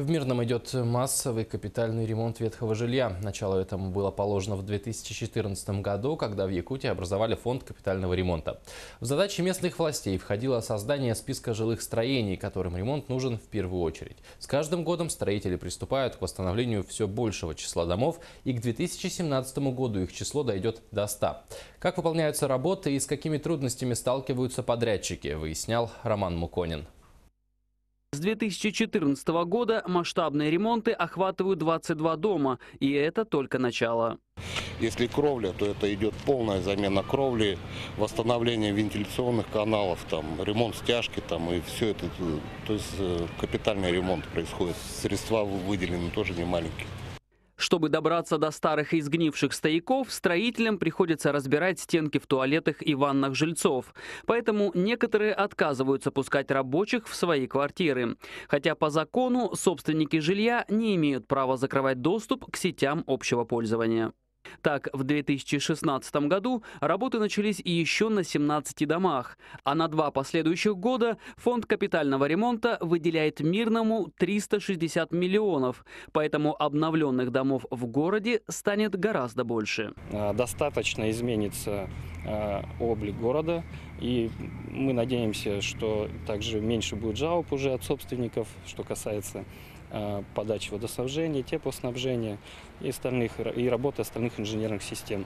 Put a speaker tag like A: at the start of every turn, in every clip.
A: В Мирном идет массовый капитальный ремонт ветхого жилья. Начало этому было положено в 2014 году, когда в Якутии образовали фонд капитального ремонта. В задачи местных властей входило создание списка жилых строений, которым ремонт нужен в первую очередь. С каждым годом строители приступают к восстановлению все большего числа домов, и к 2017 году их число дойдет до 100. Как выполняются работы и с какими трудностями сталкиваются подрядчики, выяснял Роман Муконин.
B: С 2014 года масштабные ремонты охватывают 22 дома, и это только начало.
C: Если кровля, то это идет полная замена кровли, восстановление вентиляционных каналов, там, ремонт стяжки там, и все это. То есть э, капитальный ремонт происходит. Средства выделены тоже не маленькие.
B: Чтобы добраться до старых и изгнивших стояков, строителям приходится разбирать стенки в туалетах и ваннах жильцов. Поэтому некоторые отказываются пускать рабочих в свои квартиры. Хотя по закону собственники жилья не имеют права закрывать доступ к сетям общего пользования. Так, в 2016 году работы начались и еще на 17 домах, а на два последующих года фонд капитального ремонта выделяет Мирному 360 миллионов, поэтому обновленных домов в городе станет гораздо больше.
D: А, достаточно изменится а, облик города, и мы надеемся, что также меньше будет жалоб уже от собственников, что касается подачи водоснабжения, теплоснабжения и, остальных, и работы остальных инженерных систем.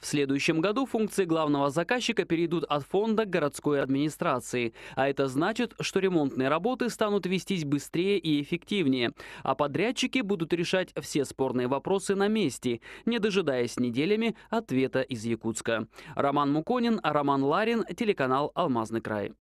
B: В следующем году функции главного заказчика перейдут от фонда к городской администрации, а это значит, что ремонтные работы станут вестись быстрее и эффективнее, а подрядчики будут решать все спорные вопросы на месте, не дожидаясь неделями ответа из Якутска. Роман Муконин, Роман Ларин, телеканал «Алмазный край».